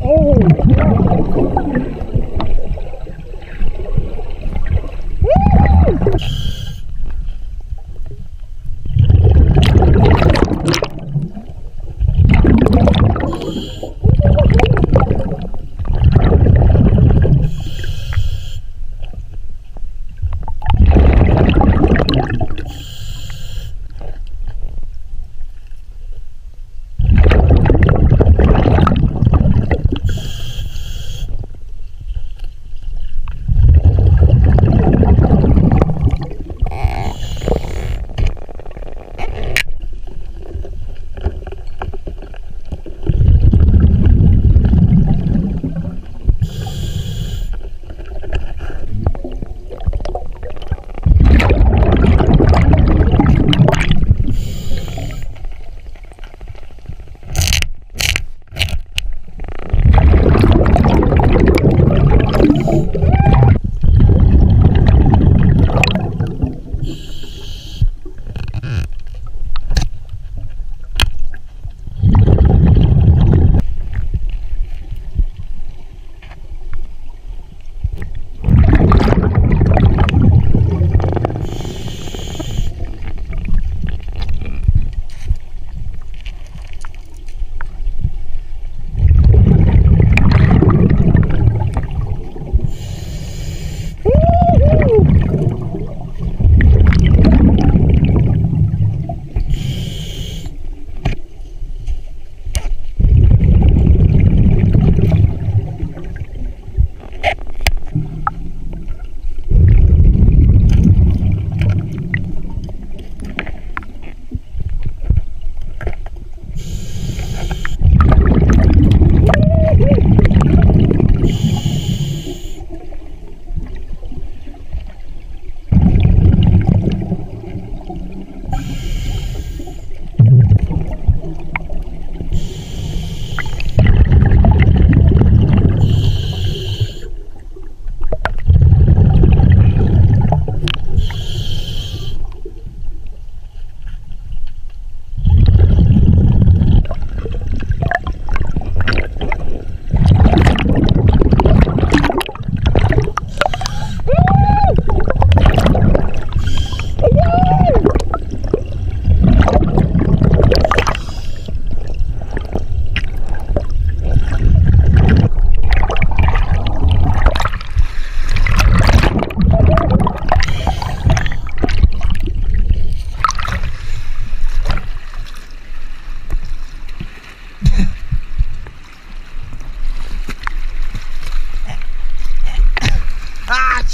Oh,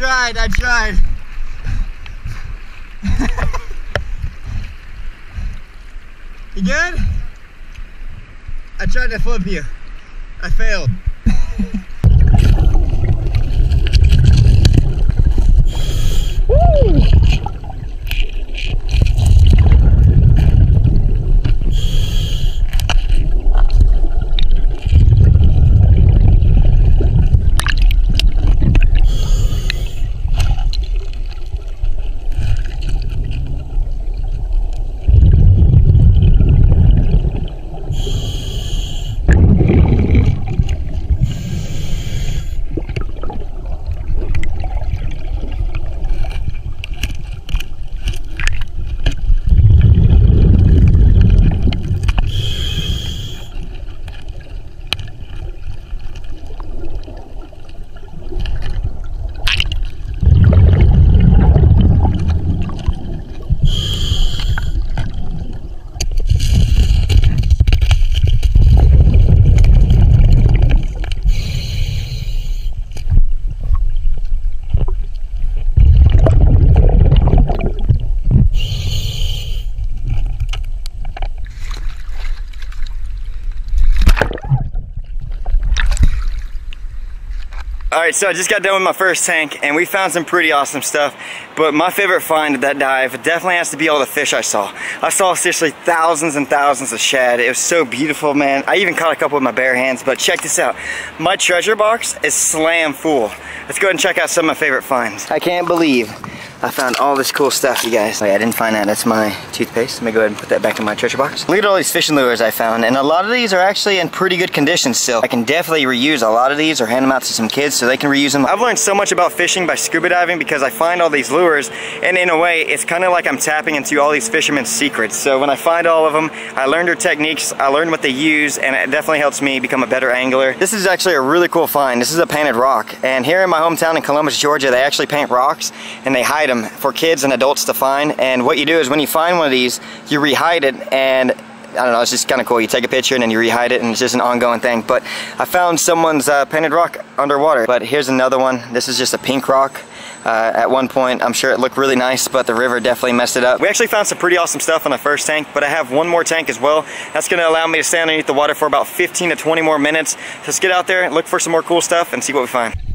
tried, I tried. you good? I tried to flip you. I failed. Alright, so I just got done with my first tank and we found some pretty awesome stuff. But my favorite find of that dive definitely has to be all the fish I saw. I saw seriously thousands and thousands of shad. It was so beautiful, man. I even caught a couple with my bare hands, but check this out. My treasure box is slam full. Let's go ahead and check out some of my favorite finds. I can't believe I found all this cool stuff, you guys. Yeah, I didn't find that. That's my toothpaste. Let me go ahead and put that back in my treasure box. Look at all these fishing lures I found, and a lot of these are actually in pretty good condition still. I can definitely reuse a lot of these or hand them out to some kids so they can reuse them. I've learned so much about fishing by scuba diving because I find all these lures, and in a way, it's kind of like I'm tapping into all these fishermen's secrets. So when I find all of them, I learn their techniques, I learn what they use, and it definitely helps me become a better angler. This is actually a really cool find. This is a painted rock, and here in my hometown in Columbus, Georgia, they actually paint rocks, and they hide them for kids and adults to find. And what you do is when you find one of these, you rehide it and I don't know, it's just kind of cool. You take a picture and then you rehide it and it's just an ongoing thing. But I found someone's uh, painted rock underwater. But here's another one. This is just a pink rock. Uh, at one point, I'm sure it looked really nice, but the river definitely messed it up. We actually found some pretty awesome stuff on the first tank, but I have one more tank as well. That's gonna allow me to stay underneath the water for about 15 to 20 more minutes. Let's get out there, and look for some more cool stuff, and see what we find.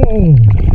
Uou!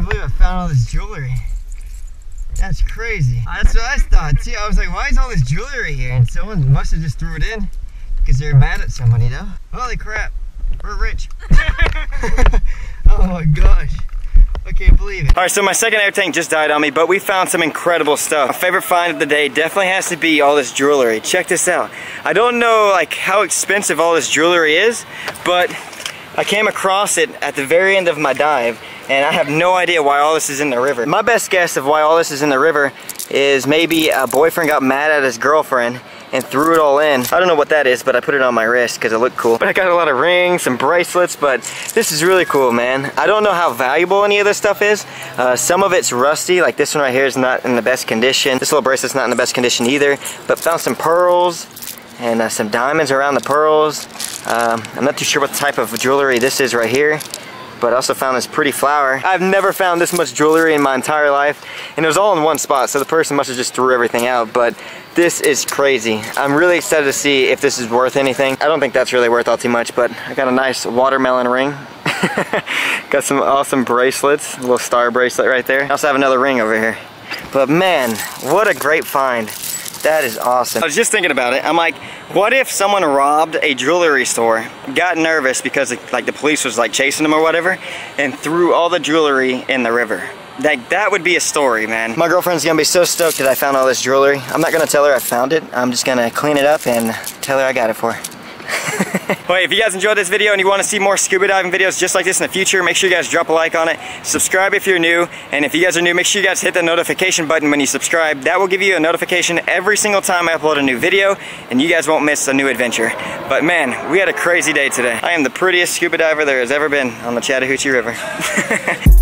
Found all this jewelry. That's crazy. That's what I thought too. I was like, why is all this jewelry here? And someone must have just threw it in because they're mad at somebody though. Holy crap, we're rich. oh my gosh. I can't believe it. All right, so my second air tank just died on me, but we found some incredible stuff. My favorite find of the day definitely has to be all this jewelry. Check this out. I don't know like how expensive all this jewelry is, but I came across it at the very end of my dive and I have no idea why all this is in the river. My best guess of why all this is in the river is maybe a boyfriend got mad at his girlfriend and threw it all in. I don't know what that is, but I put it on my wrist because it looked cool. But I got a lot of rings, some bracelets, but this is really cool, man. I don't know how valuable any of this stuff is. Uh, some of it's rusty, like this one right here is not in the best condition. This little bracelet's not in the best condition either, but found some pearls, and uh, some diamonds around the pearls. Um, I'm not too sure what type of jewelry this is right here but I also found this pretty flower. I've never found this much jewelry in my entire life, and it was all in one spot, so the person must have just threw everything out, but this is crazy. I'm really excited to see if this is worth anything. I don't think that's really worth all too much, but I got a nice watermelon ring. got some awesome bracelets, a little star bracelet right there. I also have another ring over here. But man, what a great find. That is awesome. I was just thinking about it. I'm like, what if someone robbed a jewelry store, got nervous because like the police was like chasing them or whatever, and threw all the jewelry in the river? Like, that would be a story, man. My girlfriend's gonna be so stoked that I found all this jewelry. I'm not gonna tell her I found it. I'm just gonna clean it up and tell her I got it for her. well, if you guys enjoyed this video and you want to see more scuba diving videos just like this in the future, make sure you guys drop a like on it. Subscribe if you're new. And if you guys are new, make sure you guys hit the notification button when you subscribe. That will give you a notification every single time I upload a new video and you guys won't miss a new adventure. But man, we had a crazy day today. I am the prettiest scuba diver there has ever been on the Chattahoochee River.